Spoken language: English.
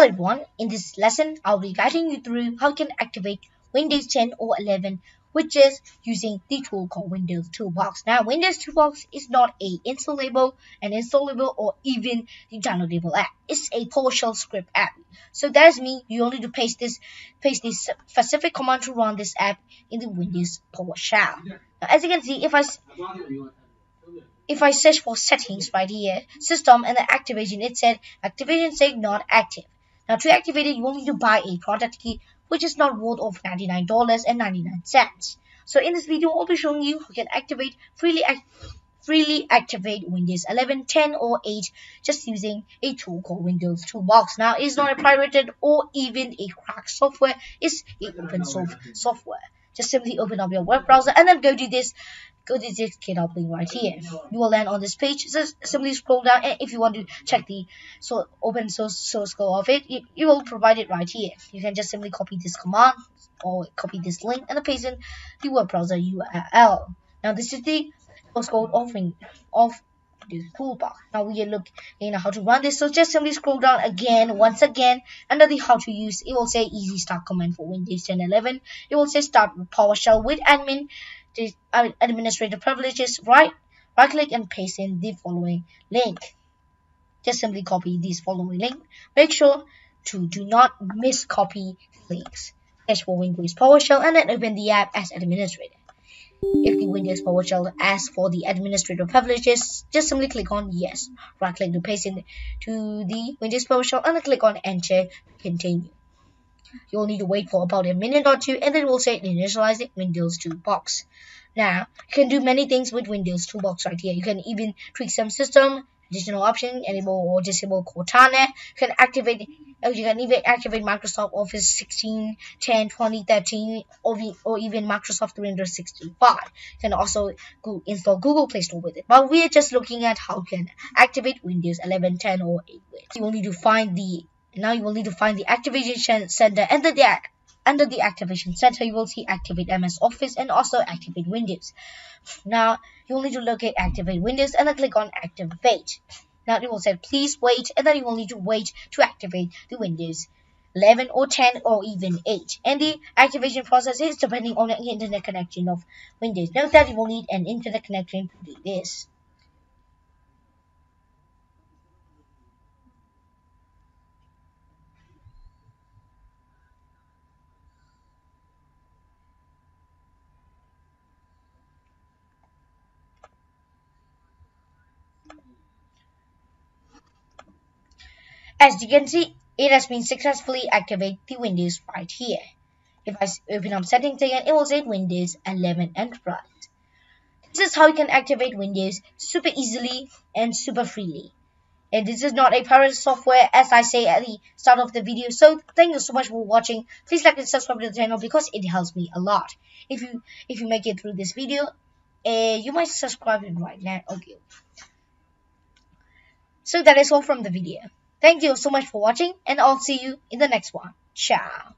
Hello everyone, in this lesson I'll be guiding you through how you can activate Windows 10 or 11 which is using the tool called Windows Toolbox. Now Windows Toolbox is not a installable, an installable or even the downloadable app. It's a PowerShell script app. So that means you only need to paste this paste this specific command to run this app in the Windows PowerShell. Now, as you can see if I if I search for settings right here, system and the activation, it said activation say not active. Now to activate it, you will need to buy a product key, which is not worth of $99.99. So in this video, I'll be showing you how you can activate freely freely activate Windows 11, 10 or 8 just using a tool called Windows Toolbox. Now it's not a pirated or even a cracked software, it's a open source software. Just simply open up your web browser and then go to this go to this GitHub link right here. You will land on this page. Just simply scroll down and if you want to check the so open source source code of it, you, will provide it right here. You can just simply copy this command or copy this link and paste in the web browser URL. Now this is the source code of, of this toolbar. Now we look in how to run this. So just simply scroll down again, once again, under the how to use, it will say easy start command for Windows 10 11. It will say start PowerShell with admin the um, administrative privileges, right, right click and paste in the following link. Just simply copy this following link. Make sure to do not miss copy links. Search for Windows PowerShell and then open the app as administrator. If the Windows PowerShell asks for the administrative privileges, just simply click on yes. Right click to paste in to the Windows PowerShell and then click on enter to continue. You'll need to wait for about a minute or two and then we'll say initialize it Windows Toolbox. Now, you can do many things with Windows Toolbox right here. You can even tweak some system, additional option, enable or disable Cortana. You can activate, uh, you can even activate Microsoft Office 16, 10, 20, 13, or, or even Microsoft 365. You can also go install Google Play Store with it. But we're just looking at how you can activate Windows 11, 10, or 8 You will need to find the now you will need to find the activation center and the under the activation center. You will see activate ms office and also activate windows. Now you will need to locate activate windows and then click on activate. Now it will say please wait and then you will need to wait to activate the windows 11 or 10 or even 8 and the activation process is depending on the internet connection of windows. Note that you will need an internet connection to do this As you can see, it has been successfully activated the Windows right here. If I open up settings again, it will say Windows 11 Enterprise. This is how you can activate Windows super easily and super freely. And this is not a pirate software as I say at the start of the video. So thank you so much for watching. Please like and subscribe to the channel because it helps me a lot. If you if you make it through this video, uh, you might subscribe right now. Okay. So that is all from the video. Thank you so much for watching and I'll see you in the next one. Ciao.